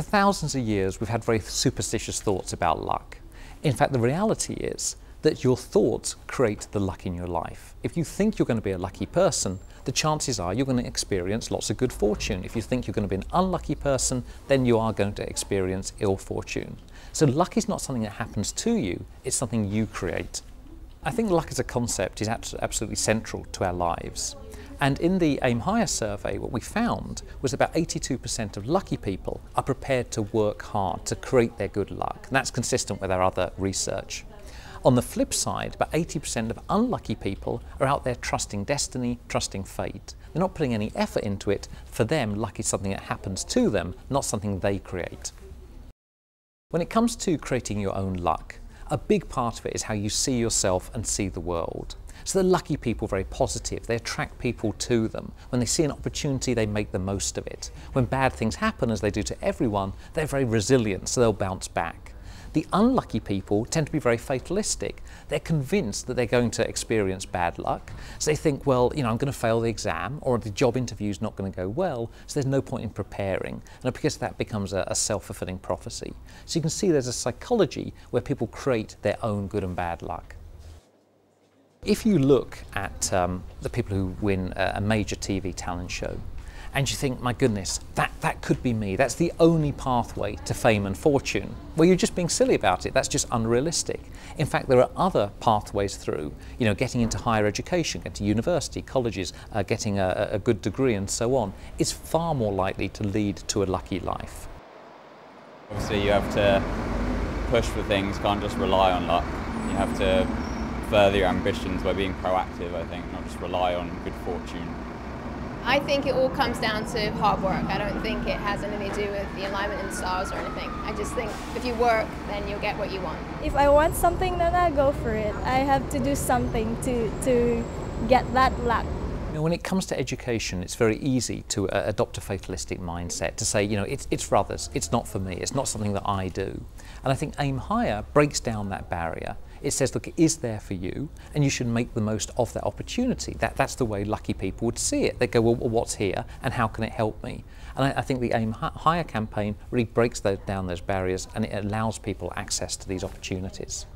For thousands of years, we've had very superstitious thoughts about luck. In fact, the reality is that your thoughts create the luck in your life. If you think you're going to be a lucky person, the chances are you're going to experience lots of good fortune. If you think you're going to be an unlucky person, then you are going to experience ill fortune. So luck is not something that happens to you, it's something you create. I think luck as a concept is absolutely central to our lives. And in the Aim Higher survey, what we found was about 82% of lucky people are prepared to work hard to create their good luck. And that's consistent with our other research. On the flip side, about 80% of unlucky people are out there trusting destiny, trusting fate. They're not putting any effort into it. For them, luck is something that happens to them, not something they create. When it comes to creating your own luck, a big part of it is how you see yourself and see the world. So the lucky people are very positive. They attract people to them. When they see an opportunity, they make the most of it. When bad things happen, as they do to everyone, they're very resilient, so they'll bounce back. The unlucky people tend to be very fatalistic. They're convinced that they're going to experience bad luck. So they think, well, you know, I'm going to fail the exam or the job interview is not going to go well, so there's no point in preparing. And because that becomes a, a self-fulfilling prophecy. So you can see there's a psychology where people create their own good and bad luck. If you look at um, the people who win a, major TV talent show, and you think, my goodness, that, that could be me. That's the only pathway to fame and fortune. Well, you're just being silly about it. That's just unrealistic. In fact, there are other pathways through, you know, getting into higher education, getting to university, colleges, uh, getting a, a good degree and so on, is far more likely to lead to a lucky life. Obviously, you have to push for things, can't just rely on luck. You have to further your ambitions by being proactive, I think, not just rely on good fortune. I think it all comes down to hard work. I don't think it has anything to do with the alignment in the stars or anything. I just think if you work, then you'll get what you want. If I want something, then I go for it. I have to do something to, to get that luck. You know, when it comes to education, it's very easy to uh, adopt a fatalistic mindset, to say, you know, it's, it's for others, it's not for me, it's not something that I do. And I think Aim Higher breaks down that barrier it says, look, it is there for you, and you should make the most of that opportunity. That, that's the way lucky people would see it. They go, well, what's here, and how can it help me? And I, I think the Aim Higher campaign really breaks those, down those barriers, and it allows people access to these opportunities.